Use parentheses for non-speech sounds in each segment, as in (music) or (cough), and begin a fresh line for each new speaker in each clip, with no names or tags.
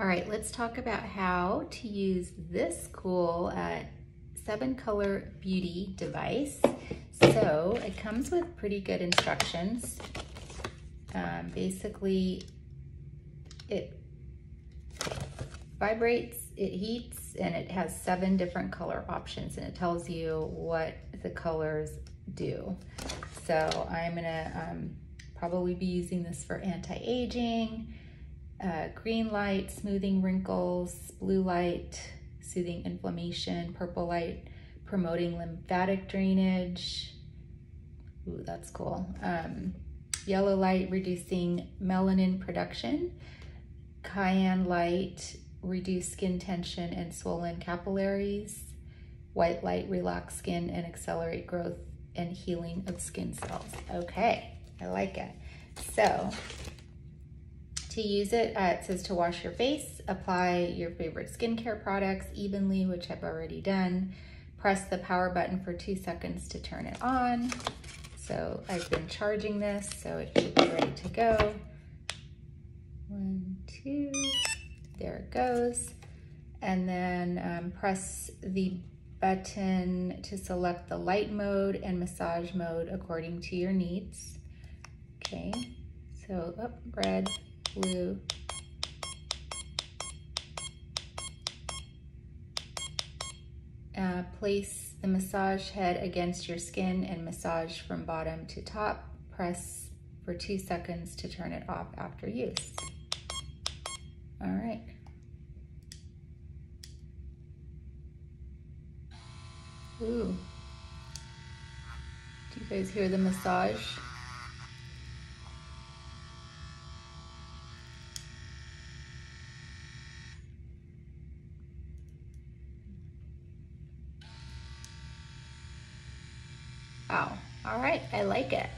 All right, let's talk about how to use this cool uh, seven color beauty device. So it comes with pretty good instructions. Um, basically, it vibrates, it heats, and it has seven different color options and it tells you what the colors do. So I'm gonna um, probably be using this for anti-aging, uh, green light, smoothing wrinkles, blue light, soothing inflammation, purple light, promoting lymphatic drainage. Ooh, that's cool. Um, yellow light, reducing melanin production. Cyan light, reduce skin tension and swollen capillaries. White light, relax skin and accelerate growth and healing of skin cells. Okay, I like it. So to use it, uh, it says to wash your face, apply your favorite skincare products evenly, which I've already done. Press the power button for two seconds to turn it on. So I've been charging this, so it should be ready to go. One, two, there it goes. And then um, press the button to select the light mode and massage mode according to your needs. Okay, so oh, red, Uh, place the massage head against your skin and massage from bottom to top. Press for two seconds to turn it off after use. All right. Ooh. Do you guys hear the massage? Wow, all right, I like it.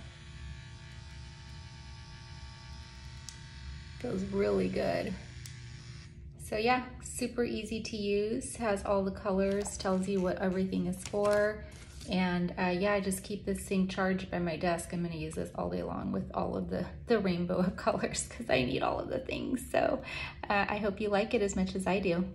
Feels really good. So yeah, super easy to use, has all the colors, tells you what everything is for. And uh, yeah, I just keep this thing charged by my desk. I'm gonna use this all day long with all of the, (laughs) the rainbow of (laughs) colors because I need all of the things. So uh, I hope you like it as much as I do.